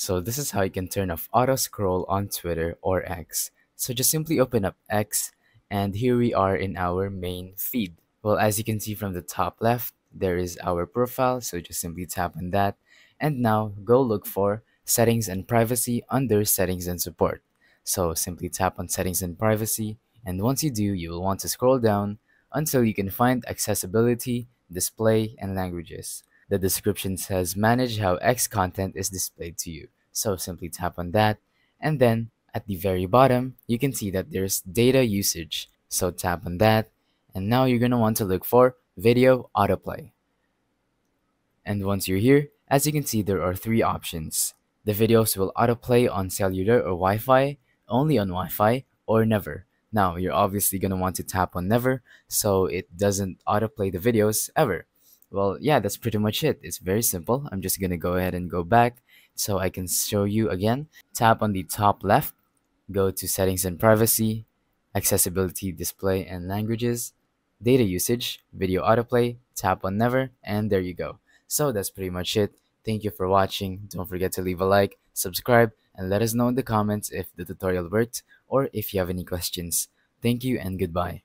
So this is how you can turn off auto scroll on Twitter or X. So just simply open up X and here we are in our main feed. Well, as you can see from the top left, there is our profile. So just simply tap on that. And now go look for settings and privacy under settings and support. So simply tap on settings and privacy. And once you do, you will want to scroll down until you can find accessibility, display, and languages. The description says manage how X content is displayed to you. So simply tap on that. And then at the very bottom, you can see that there's data usage. So tap on that. And now you're going to want to look for video autoplay. And once you're here, as you can see, there are three options. The videos will autoplay on cellular or Wi-Fi, only on Wi-Fi, or never. Now, you're obviously going to want to tap on never, so it doesn't autoplay the videos ever. Well, yeah, that's pretty much it. It's very simple. I'm just going to go ahead and go back so I can show you again. Tap on the top left, go to settings and privacy, accessibility, display, and languages, data usage, video autoplay, tap on never, and there you go. So that's pretty much it. Thank you for watching. Don't forget to leave a like, subscribe, and let us know in the comments if the tutorial worked or if you have any questions. Thank you and goodbye.